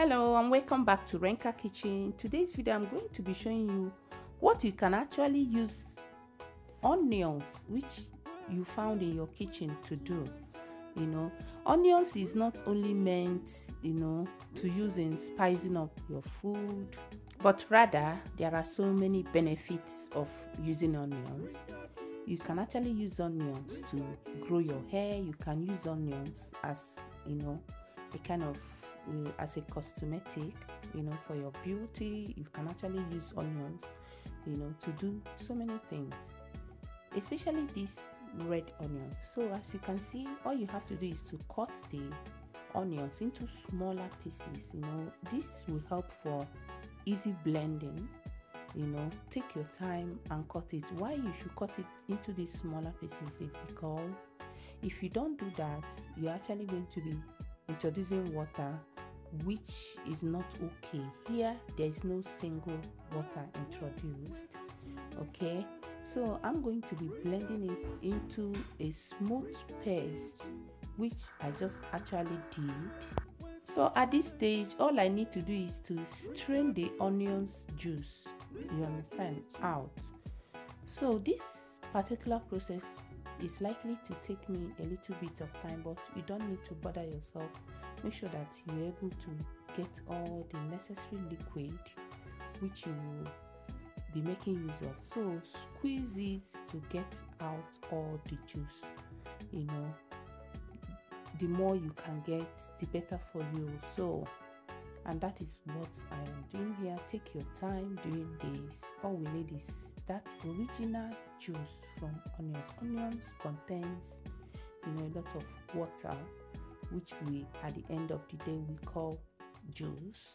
hello and welcome back to Reenka kitchen. Today's video i'm going to be showing you what you can actually use onions which you found in your kitchen to do you know. Onions is not only meant you know to use in spicing up your food but rather there are so many benefits of using onions. You can actually use onions to grow your hair. You can use onions as you know a kind of as a cosmetic you know for your beauty. You can actually use onions you know to do so many things especially these red onions. So as you can see all you have to do is to cut the onions into smaller pieces you know. This will help for easy blending you know. Take your time and cut it. Why you should cut it into these smaller pieces is because if you don't do that you're actually going to be introducing water which is not okay. Here there is no single water introduced okay? So i'm going to be blending it into a smooth paste which i just actually did. So at this stage all i need to do is to strain the onions juice. You understand? Out. So this particular process is likely to take me a little bit of time but you don't need to bother yourself. Make sure that you're able to get all the necessary liquid which you will be making use of. So squeeze it to get out all the juice you know. The more you can get the better for you. So and that is what i am doing here. Take your time doing this. All we need is that original juice from onions. Onions contains you know a lot of water which we at the end of the day we call juice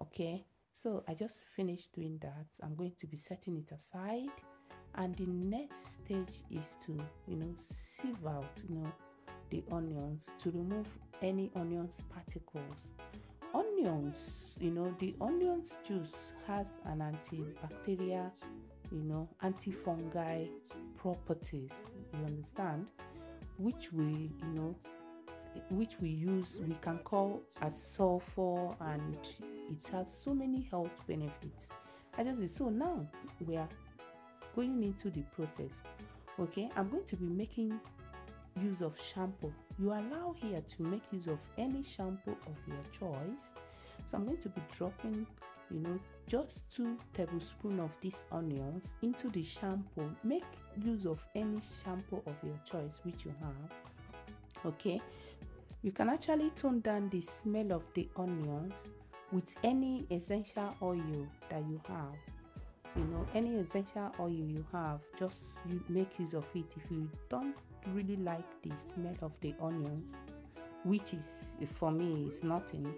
okay? So i just finished doing that. I'm going to be setting it aside. And the next stage is to you know sieve out you know the onions to remove any onions particles. Onions you know the onions juice has an antibacterial you know antifungal properties you understand? Which we you know which we use we can call as sulfur and it has so many health benefits. I just so now we are going into the process okay? I'm going to be making use of shampoo. You allow here to make use of any shampoo of your choice. So i'm going to be dropping you know just two tablespoons of these onions into the shampoo. Make use of any shampoo of your choice which you have okay? You can actually tone down the smell of the onions with any essential oil that you have. You know any essential oil you have just you make use of it. If you don't really like the smell of the onions which is for me is nothing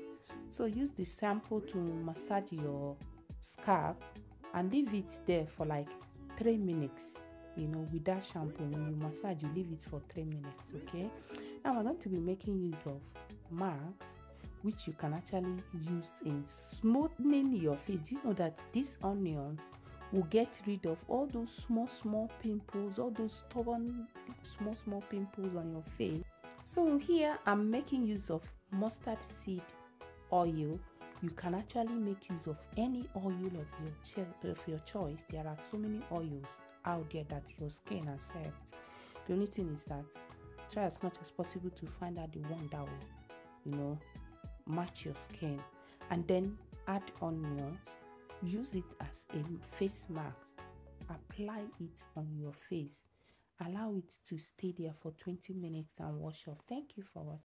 so use the shampoo to massage your scalp and leave it there for like three minutes you know with that shampoo. When you massage you leave it for three minutes okay? Now we're going to be making use of marks which you can actually use in smoothing your face. Do you know that these onions will get rid of all those small small pimples all those stubborn small small pimples on your face? So here i'm making use of mustard seed oil you can actually make use of any oil of your of your choice. There are so many oils out there that your skin accepts. The only thing is that try as much as possible to find out the one that will you know match your skin. And then add onions. Use it as a face mask. Apply it on your face. Allow it to stay there for 20 minutes and wash off. Thank you for watching